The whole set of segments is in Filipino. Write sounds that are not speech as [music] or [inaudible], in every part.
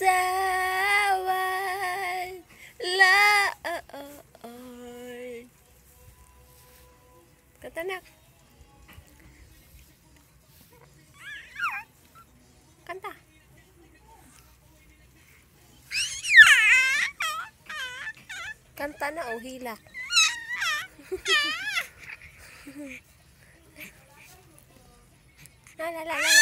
sao ờ, ờ, ờ. nào? Canta Canta nó ở Hy la la la lại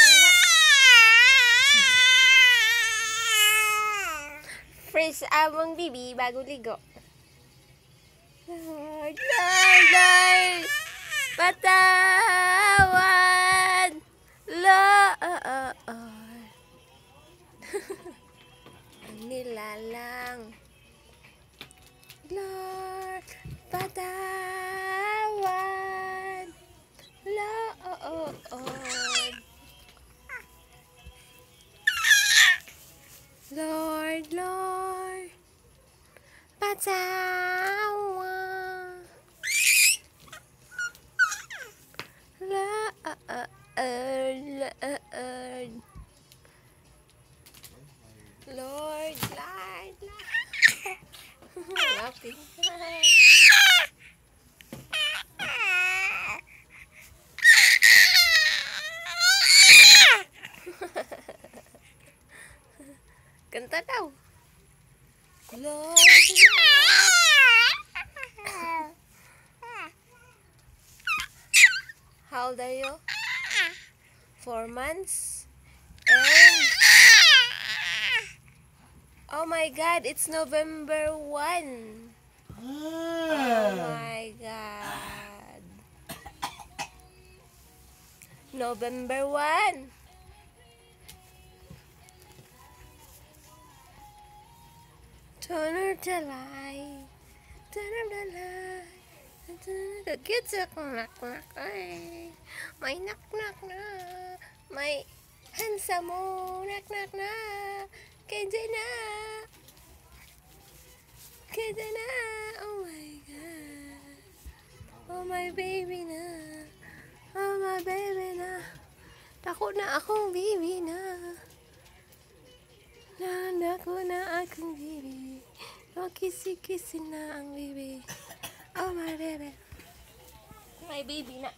Fresh among bibi bago ligo. Lord, Lord, Lord, patawan, Lord. [laughs] Ang nilalang. Lord, patawan, Lord. Lord, Lord, cha cha la à, à, à, la à, à. lôi lại lại kinh tế đâu. Lôi How old are you? Four months. And oh my God, it's November one. Oh my God. November one. Turn her the light. Turn the light. Cute sa kong nak-nak ay. May nak-nak na. May handsome mo. Nak-nak na. Kaya na. Kaya na. Oh my God. Oh my baby na. Oh my baby na. Tako na akong baby na. Nanda ko na akong baby. Oh, kisi-kisi na ang baby. Oh, my baby. My baby na.